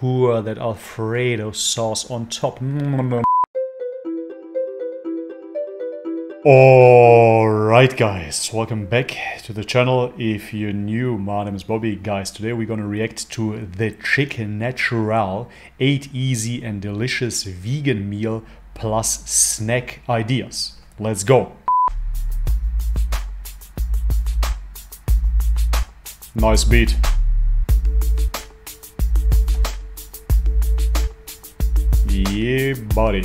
pour that Alfredo sauce on top. Alright guys, welcome back to the channel. If you're new, my name is Bobby. Guys, today we're gonna react to the Chic Natural 8 easy and delicious vegan meal plus snack ideas. Let's go! Nice beat. Yeah, buddy.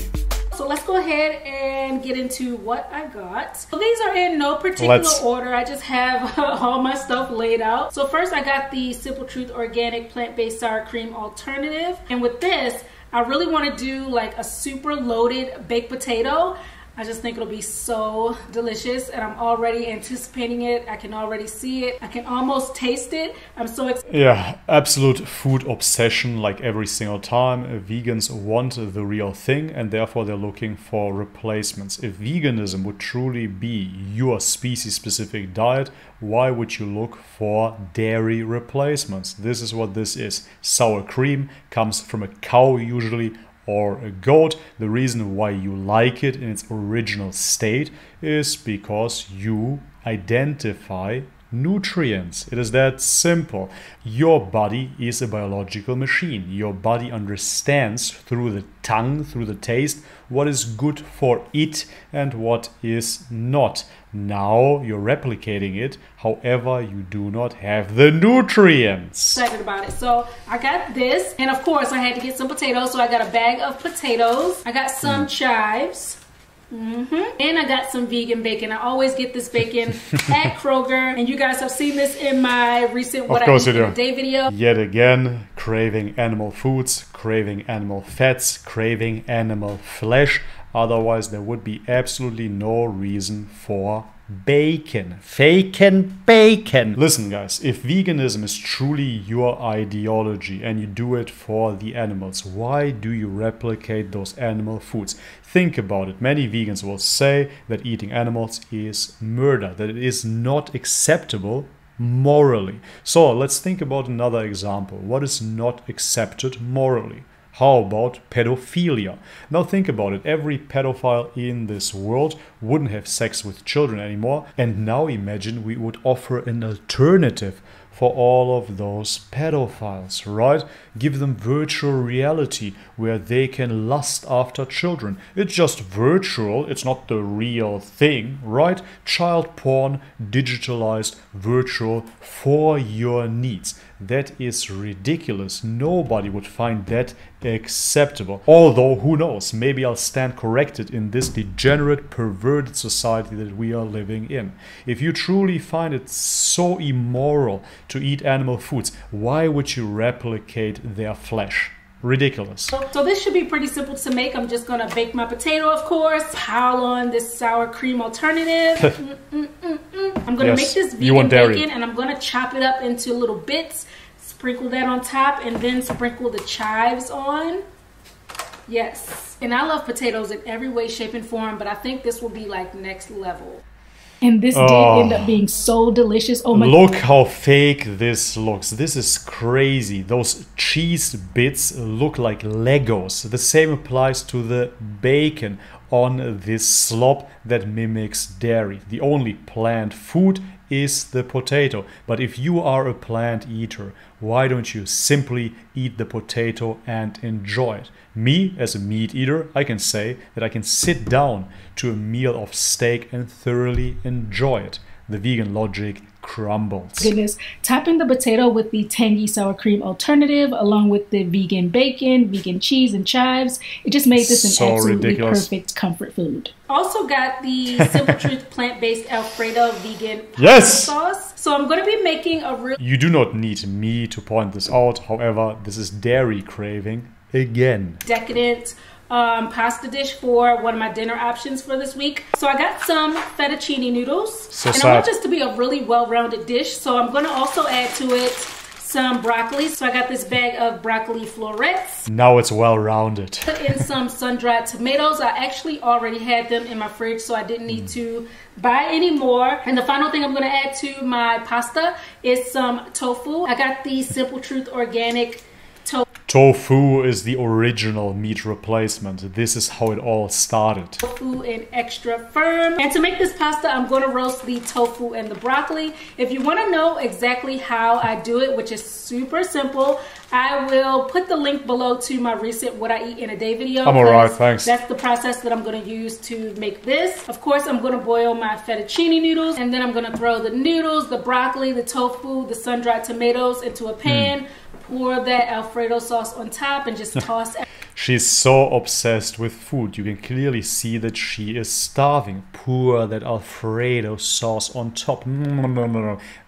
So let's go ahead and get into what I got. So these are in no particular let's... order. I just have all my stuff laid out. So first I got the Simple Truth Organic Plant-Based Sour Cream Alternative. And with this, I really want to do like a super loaded baked potato. I just think it'll be so delicious and I'm already anticipating it. I can already see it. I can almost taste it. I'm so excited. Yeah, absolute food obsession like every single time. Vegans want the real thing and therefore they're looking for replacements. If veganism would truly be your species specific diet, why would you look for dairy replacements? This is what this is. Sour cream comes from a cow usually or a goat. The reason why you like it in its original state is because you identify nutrients. It is that simple. Your body is a biological machine. Your body understands through the tongue, through the taste, what is good for it and what is not. Now you're replicating it, however, you do not have the nutrients. Excited about it. So I got this, and of course, I had to get some potatoes. So I got a bag of potatoes, I got some mm. chives. Mm-hmm. And I got some vegan bacon. I always get this bacon at Kroger, and you guys have seen this in my recent "What of course I Eat Day" video. Yet again, craving animal foods, craving animal fats, craving animal flesh. Otherwise, there would be absolutely no reason for bacon. Faken bacon. Listen, guys, if veganism is truly your ideology and you do it for the animals, why do you replicate those animal foods? Think about it. Many vegans will say that eating animals is murder, that it is not acceptable morally. So let's think about another example. What is not accepted morally? How about pedophilia? Now think about it. Every pedophile in this world wouldn't have sex with children anymore. And now imagine we would offer an alternative for all of those pedophiles, right? Give them virtual reality where they can lust after children. It's just virtual, it's not the real thing, right? Child porn, digitalized, virtual for your needs. That is ridiculous. Nobody would find that acceptable. Although, who knows, maybe I'll stand corrected in this degenerate, perverted society that we are living in. If you truly find it so immoral to eat animal foods, why would you replicate their flesh? ridiculous. So, so, this should be pretty simple to make. I'm just gonna bake my potato, of course, pile on this sour cream alternative. mm, mm, I'm gonna yes, make this vegan bacon and I'm gonna chop it up into little bits, sprinkle that on top, and then sprinkle the chives on. Yes, and I love potatoes in every way, shape, and form, but I think this will be like next level. And this oh, did end up being so delicious. Oh my Look how fake this looks. This is crazy. Those cheese bits look like Legos. The same applies to the bacon on this slop that mimics dairy. The only plant food is the potato. But if you are a plant eater, why don't you simply eat the potato and enjoy it? Me, as a meat eater, I can say that I can sit down to a meal of steak and thoroughly enjoy it. The vegan logic crumbles. Goodness. Topping the potato with the tangy sour cream alternative, along with the vegan bacon, vegan cheese, and chives. It just made this an so absolutely ridiculous. perfect comfort food. Also got the Simple Truth plant-based Alfredo vegan yes! sauce. So I'm going to be making a real... You do not need me to point this out. However, this is dairy craving again. Decadent um, pasta dish for one of my dinner options for this week. So I got some fettuccine noodles. So and sad. I want this to be a really well-rounded dish. So I'm gonna also add to it some broccoli. So I got this bag of broccoli florets. Now it's well-rounded. Put in some sun-dried tomatoes. I actually already had them in my fridge, so I didn't need mm. to buy any more. And the final thing I'm gonna add to my pasta is some tofu. I got the Simple Truth Organic tofu. Is the original meat replacement. This is how it all started. Tofu and extra firm. And to make this pasta, I'm gonna roast the tofu and the broccoli. If you wanna know exactly how I do it, which is super simple, I will put the link below to my recent What I Eat in a Day video. I'm alright, thanks. That's the process that I'm gonna use to make this. Of course, I'm gonna boil my fettuccine noodles and then I'm gonna throw the noodles, the broccoli, the tofu, the sun-dried tomatoes into a pan. Mm pour that Alfredo sauce on top and just toss She's so obsessed with food. You can clearly see that she is starving. Pour that Alfredo sauce on top.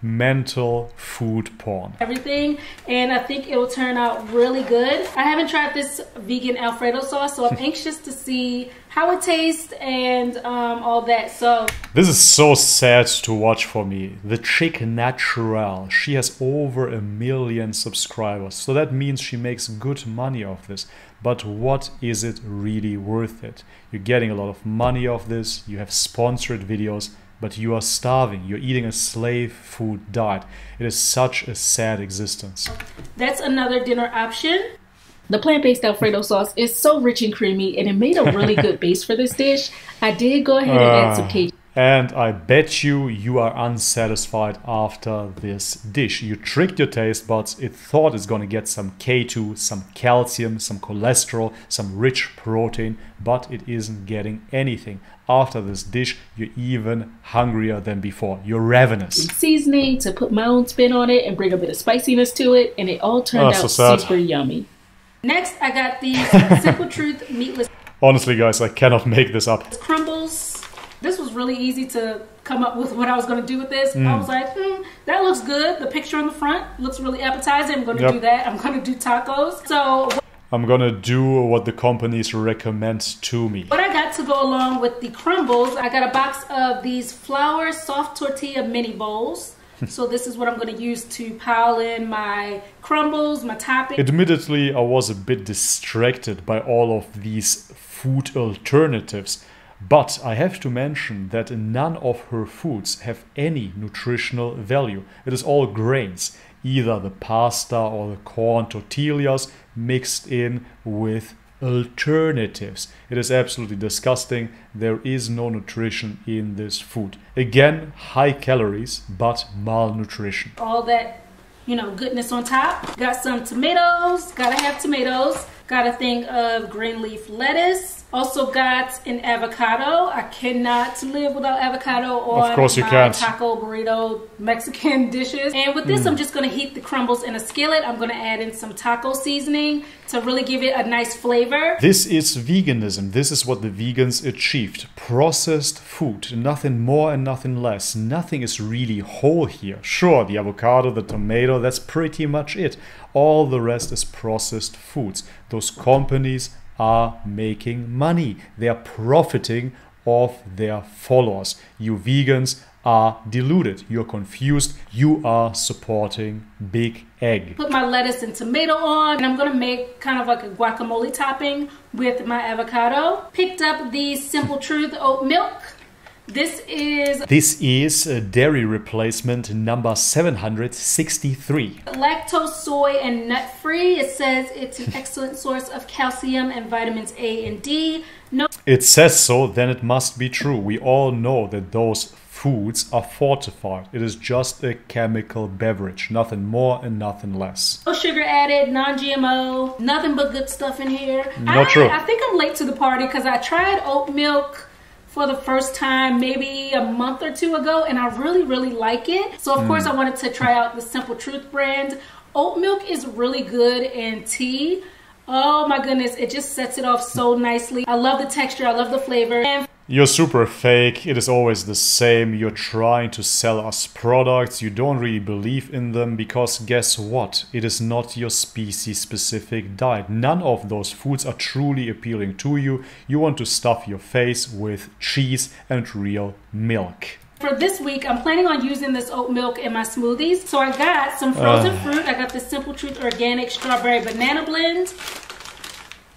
Mental food porn. Everything, and I think it will turn out really good. I haven't tried this vegan Alfredo sauce, so I'm anxious to see how it tastes and um, all that. So this is so sad to watch for me. The Chic Natural, she has over a million subscribers, so that means she makes good money off this. But what is it really worth it? You're getting a lot of money off this. You have sponsored videos but you are starving. You're eating a slave food diet. It is such a sad existence. That's another dinner option. The plant-based Alfredo sauce is so rich and creamy and it made a really good base for this dish. I did go ahead and uh, add some ah. Cajun. And I bet you you are unsatisfied after this dish. You tricked your taste buds. It thought it's going to get some K2, some calcium, some cholesterol, some rich protein, but it isn't getting anything. After this dish, you're even hungrier than before. You're ravenous. Seasoning to put my own spin on it and bring a bit of spiciness to it, and it all turned oh, out so super yummy. Next, I got the Simple Truth meatless. Honestly, guys, I cannot make this up. Crumbles. This was really easy to come up with what I was going to do with this. Mm. I was like, hmm, that looks good. The picture on the front looks really appetizing. I'm going to yep. do that. I'm going to do tacos. So. I'm gonna do what the companies recommend to me. What I got to go along with the crumbles, I got a box of these flour soft tortilla mini bowls. so this is what I'm going to use to pile in my crumbles, my topping. Admittedly, I was a bit distracted by all of these food alternatives. But I have to mention that none of her foods have any nutritional value. It is all grains, either the pasta or the corn tortillas mixed in with alternatives. It is absolutely disgusting. There is no nutrition in this food. Again, high calories, but malnutrition. All that, you know, goodness on top. Got some tomatoes, gotta have tomatoes. Got a thing of green leaf lettuce also got an avocado. I cannot live without avocado on of course you my can't. taco, burrito, Mexican dishes. And with this, mm. I'm just gonna heat the crumbles in a skillet. I'm gonna add in some taco seasoning to really give it a nice flavor. This is veganism. This is what the vegans achieved. Processed food, nothing more and nothing less. Nothing is really whole here. Sure, the avocado, the tomato, that's pretty much it. All the rest is processed foods. Those companies are making money. They are profiting off their followers. You vegans are deluded. You're confused. You are supporting Big Ag. Put my lettuce and tomato on, and I'm gonna make kind of like a guacamole topping with my avocado. Picked up the Simple Truth oat milk. This is This is a dairy replacement number 763. Lactose, soy, and nut free. It says it's an excellent source of calcium and vitamins A and D. No It says so, then it must be true. We all know that those foods are fortified. It is just a chemical beverage, nothing more and nothing less. No sugar added, non-GMO, nothing but good stuff in here. Not I, true. I think I'm late to the party because I tried oat milk for the first time maybe a month or two ago and I really, really like it. So of mm. course I wanted to try out the Simple Truth brand. Oat milk is really good in tea. Oh my goodness, it just sets it off so nicely. I love the texture, I love the flavor. And you're super fake, it is always the same, you're trying to sell us products, you don't really believe in them because guess what? It is not your species specific diet. None of those foods are truly appealing to you. You want to stuff your face with cheese and real milk. For this week, I'm planning on using this oat milk in my smoothies. So I got some frozen uh. fruit. I got the Simple Truth Organic Strawberry Banana Blend.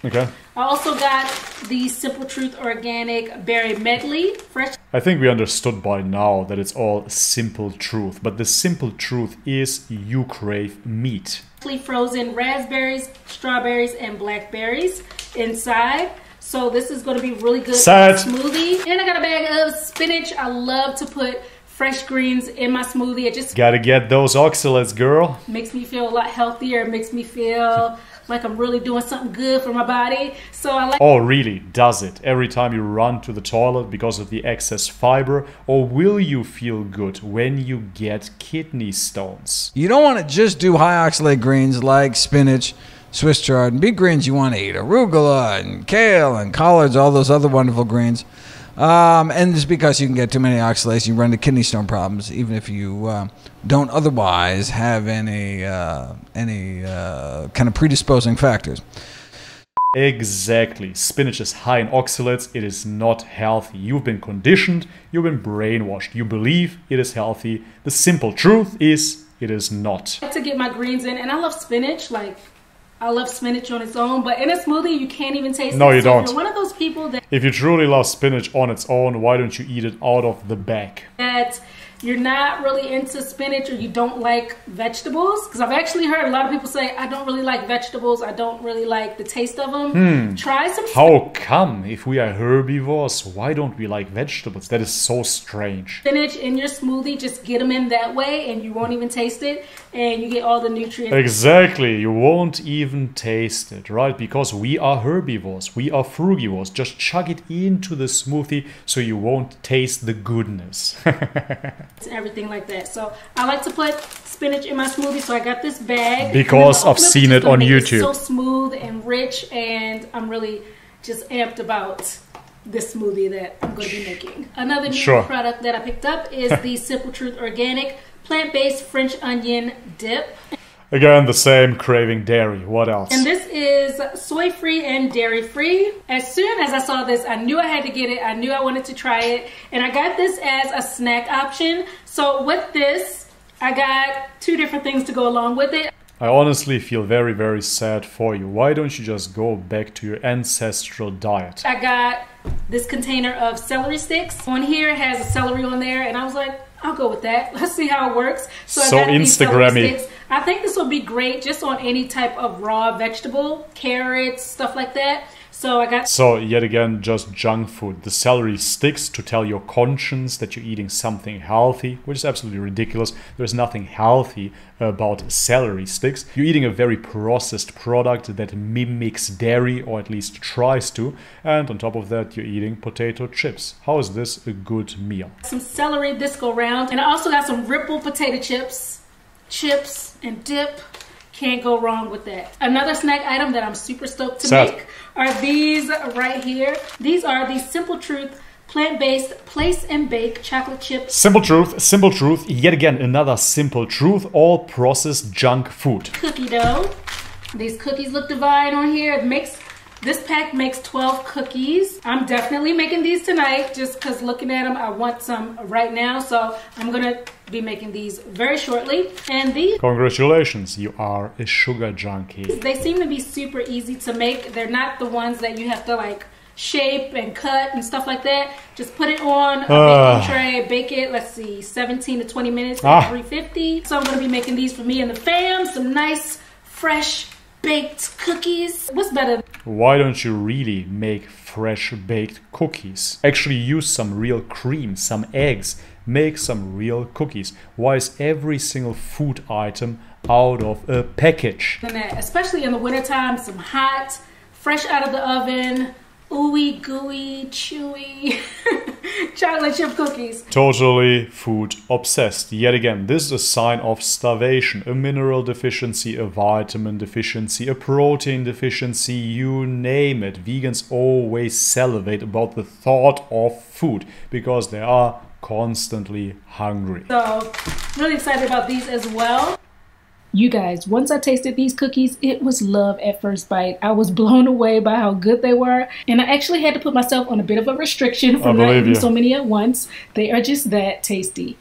Okay. I also got the Simple Truth Organic Berry Medley. Fresh. I think we understood by now that it's all simple truth, but the simple truth is you crave meat. Frozen raspberries, strawberries, and blackberries inside. So this is going to be really good Sad. smoothie. And I got a bag of spinach. I love to put fresh greens in my smoothie. It just gotta get those oxalates, girl. Makes me feel a lot healthier. It makes me feel like I'm really doing something good for my body. So I like. Oh, really? Does it? Every time you run to the toilet because of the excess fiber? Or will you feel good when you get kidney stones? You don't want to just do high oxalate greens like spinach. Swiss chard and beet greens you want to eat arugula and kale and collards, all those other wonderful greens. Um, and it's because you can get too many oxalates, you run into kidney stone problems, even if you uh, don't otherwise have any uh, any uh, kind of predisposing factors. Exactly. Spinach is high in oxalates. It is not healthy. You've been conditioned. You've been brainwashed. You believe it is healthy. The simple truth is it is not. I like to get my greens in, and I love spinach. Like I love spinach on its own, but in a smoothie you can't even taste no, it. No, you so don't. You're one of those people that if you truly love spinach on its own, why don't you eat it out of the bag? That you're not really into spinach or you don't like vegetables? Because I've actually heard a lot of people say I don't really like vegetables. I don't really like the taste of them hmm. try some how come? If we are herbivores why don't we like vegetables? That is so strange. Spinach in your smoothie just get them in that way and you won't even taste it and you get all the nutrients. Exactly. You won't even taste it right? Because we are herbivores. We are frugivores just chug it into the smoothie so you won't taste the goodness and everything like that. So I like to put spinach in my smoothie. So I got this bag because I've seen it on YouTube. It so smooth and rich, and I'm really just amped about this smoothie that I'm going to be making. Another new sure. product that I picked up is the Simple Truth Organic plant-based French onion dip. Again, the same craving dairy. What else? And this is soy free and dairy free. As soon as I saw this, I knew I had to get it. I knew I wanted to try it. And I got this as a snack option. So with this, I got two different things to go along with it. I honestly feel very, very sad for you. Why don't you just go back to your ancestral diet? I got this container of celery sticks. On here it has a celery on there, and I was like, I'll go with that. Let's see how it works. So, so Instagrammy. I think this will be great just on any type of raw vegetable, carrots, stuff like that. So I got. So yet again, just junk food. The celery sticks to tell your conscience that you're eating something healthy, which is absolutely ridiculous. There's nothing healthy about celery sticks. You're eating a very processed product that mimics dairy, or at least tries to. And on top of that, you're eating potato chips. How is this a good meal? Some celery this go round, and I also got some Ripple potato chips, chips and dip. Can't go wrong with that. Another snack item that I'm super stoked to make are these right here. These are the Simple Truth plant-based place and bake chocolate chips. Simple truth, simple truth, yet again another simple truth, all processed junk food. Cookie dough. These cookies look divine on here. It makes this pack makes 12 cookies. I'm definitely making these tonight just because looking at them, I want some right now. So I'm going to be making these very shortly. And these... Congratulations, you are a sugar junkie. They seem to be super easy to make. They're not the ones that you have to like shape and cut and stuff like that. Just put it on a uh, baking tray, bake it, let's see, 17 to 20 minutes at ah. 350. So I'm going to be making these for me and the fam. Some nice, fresh, baked cookies. What's better? Why don't you really make fresh baked cookies? Actually use some real cream, some eggs, make some real cookies. Why is every single food item out of a package? Especially in the wintertime, some hot, fresh out of the oven, ooey gooey, chewy chocolate chip cookies. Totally food obsessed. Yet again, this is a sign of starvation, a mineral deficiency, a vitamin deficiency, a protein deficiency, you name it. Vegans always salivate about the thought of food because they are constantly hungry. So, really excited about these as well. You guys, once I tasted these cookies, it was love at first bite. I was blown away by how good they were. And I actually had to put myself on a bit of a restriction from not eating so many at once. They are just that tasty.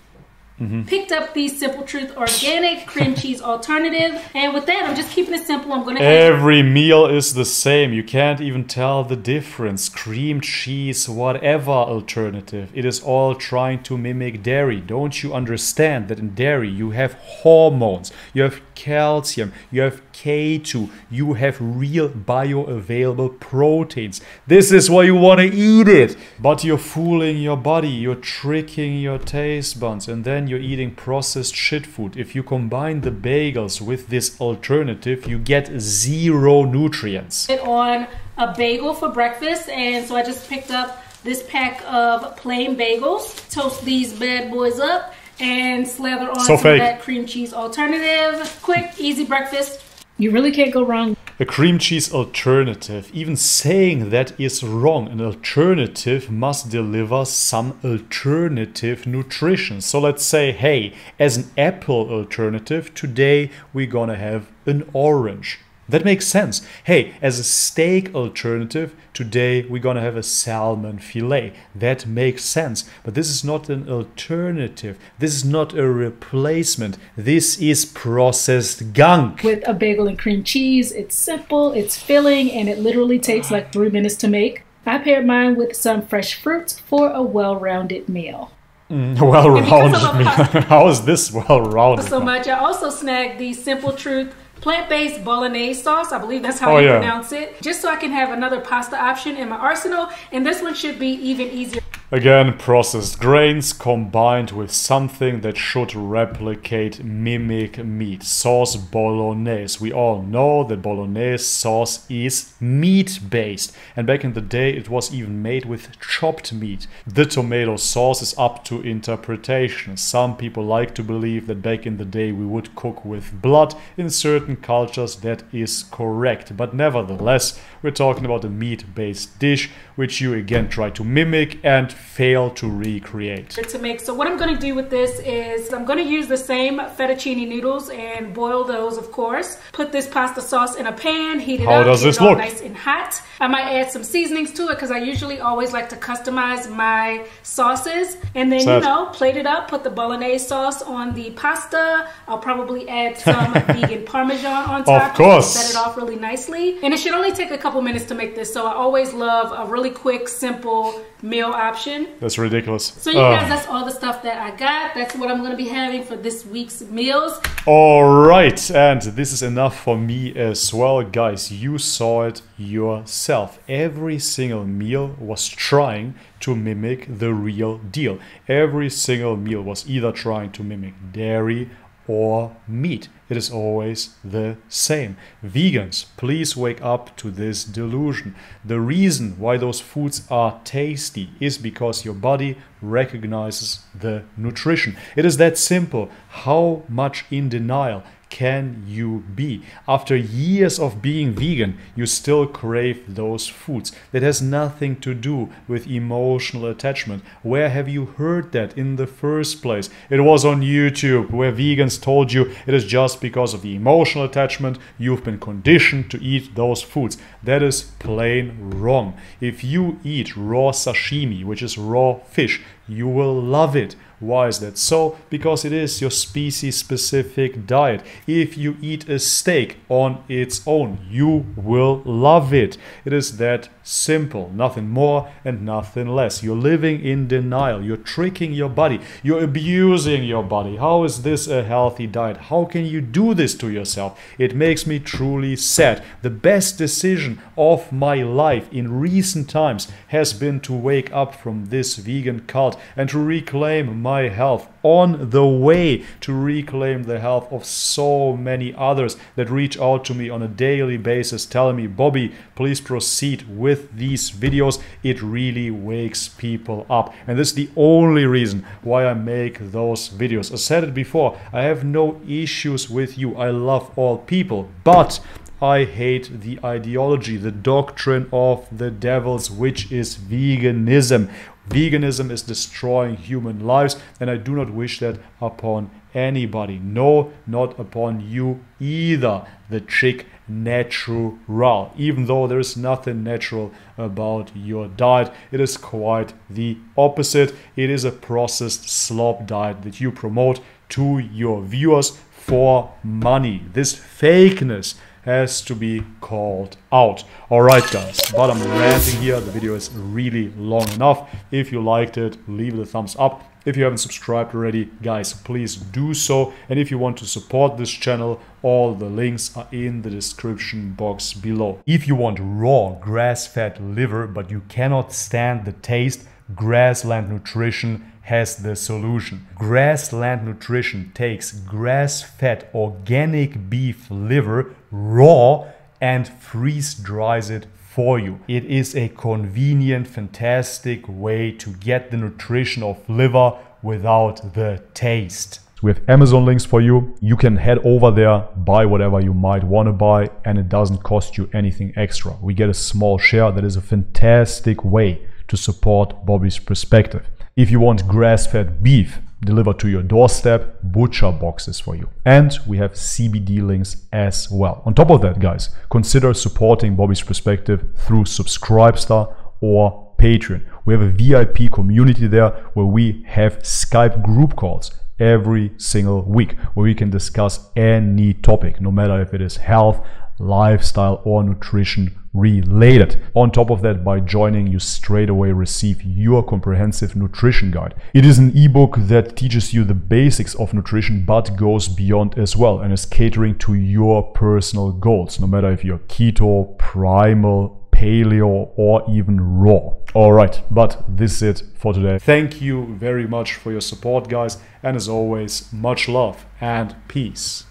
Mm-hmm. Picked up the Simple Truth Organic Cream Cheese Alternative. And with that, I'm just keeping it simple. I'm going to Every meal is the same. You can't even tell the difference. Cream cheese, whatever alternative. It is all trying to mimic dairy. Don't you understand that in dairy you have hormones, you have calcium, you have K2, you have real bioavailable proteins. This is why you want to eat it. But you're fooling your body, you're tricking your taste buds, and then you're eating processed shit food. If you combine the bagels with this alternative, you get zero nutrients. On a bagel for breakfast, and so I just picked up this pack of plain bagels. Toast these bad boys up and slather on so some of that cream cheese alternative. Quick, easy breakfast. You really can't go wrong. A cream cheese alternative. Even saying that is wrong. An alternative must deliver some alternative nutrition. So let's say, hey, as an apple alternative, today we're gonna have an orange. That makes sense. Hey, as a steak alternative, today we're gonna have a salmon fillet. That makes sense. But this is not an alternative. This is not a replacement. This is processed gunk. With a bagel and cream cheese, it's simple, it's filling, and it literally takes like three minutes to make. I paired mine with some fresh fruits for a well rounded meal. Mm, well rounded meal. How is this well rounded? So much. I also snagged the Simple Truth plant-based bolognese sauce. I believe that's how oh, you yeah. pronounce it. Just so I can have another pasta option in my arsenal. And this one should be even easier. Again, processed grains combined with something that should replicate mimic meat. Sauce bolognese. We all know that bolognese sauce is meat-based. And back in the day, it was even made with chopped meat. The tomato sauce is up to interpretation. Some people like to believe that back in the day we would cook with blood. In certain cultures, that is correct. But nevertheless, we're talking about a meat-based dish, which you again try to mimic and fail to recreate. To make so what I'm going to do with this is I'm going to use the same fettuccine noodles and boil those, of course. Put this pasta sauce in a pan, heat it How up, does this look? nice and hot. I might add some seasonings to it because I usually always like to customize my sauces. And then, Sad. you know, plate it up, put the bolognese sauce on the pasta. I'll probably add some vegan parmesan on top. Of course. Set it off really nicely. And it should only take a couple minutes to make this. So I always love a really quick, simple meal option. That's ridiculous. So you guys, oh. that's all the stuff that I got. That's what I'm going to be having for this week's meals. All right. And this is enough for me as well. Guys, you saw it yourself. Every single meal was trying to mimic the real deal. Every single meal was either trying to mimic dairy or meat. It is always the same. Vegans, please wake up to this delusion. The reason why those foods are tasty is because your body recognizes the nutrition. It is that simple. How much in denial can you be? After years of being vegan, you still crave those foods. That has nothing to do with emotional attachment. Where have you heard that in the first place? It was on YouTube where vegans told you it is just because of the emotional attachment you've been conditioned to eat those foods. That is plain wrong. If you eat raw sashimi, which is raw fish, you will love it. Why is that so? Because it is your species specific diet. If you eat a steak on its own, you will love it. It is that simple, nothing more and nothing less. You're living in denial, you're tricking your body, you're abusing your body. How is this a healthy diet? How can you do this to yourself? It makes me truly sad. The best decision of my life in recent times has been to wake up from this vegan cult and to reclaim my my health on the way to reclaim the health of so many others that reach out to me on a daily basis telling me, Bobby, please proceed with these videos. It really wakes people up. And this is the only reason why I make those videos. I said it before, I have no issues with you. I love all people, but I hate the ideology, the doctrine of the devils, which is veganism. Veganism is destroying human lives, and I do not wish that upon anybody. No, not upon you either. The Chic Natural. Even though there is nothing natural about your diet, it is quite the opposite. It is a processed slop diet that you promote to your viewers for money. This fakeness has to be called out. Alright guys, but I'm ranting here. The video is really long enough. If you liked it, leave it a thumbs up. If you haven't subscribed already, guys, please do so. And if you want to support this channel, all the links are in the description box below. If you want raw grass-fed liver, but you cannot stand the taste, Grassland Nutrition has the solution. Grassland Nutrition takes grass-fed organic beef liver raw and freeze dries it for you. It is a convenient, fantastic way to get the nutrition of liver without the taste. We have Amazon links for you. You can head over there, buy whatever you might want to buy, and it doesn't cost you anything extra. We get a small share. That is a fantastic way to support Bobby's perspective. If you want grass fed beef, delivered to your doorstep, butcher boxes for you. And we have CBD links as well. On top of that, guys, consider supporting Bobby's Perspective through Subscribestar or Patreon. We have a VIP community there where we have Skype group calls every single week where we can discuss any topic, no matter if it is health, lifestyle, or nutrition related. On top of that, by joining, you straight away receive your comprehensive nutrition guide. It is an ebook that teaches you the basics of nutrition but goes beyond as well and is catering to your personal goals, no matter if you're keto, primal, paleo, or even raw. All right, but this is it for today. Thank you very much for your support, guys, and as always, much love and peace.